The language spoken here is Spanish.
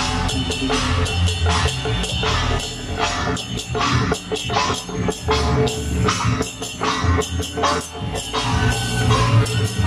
We'll be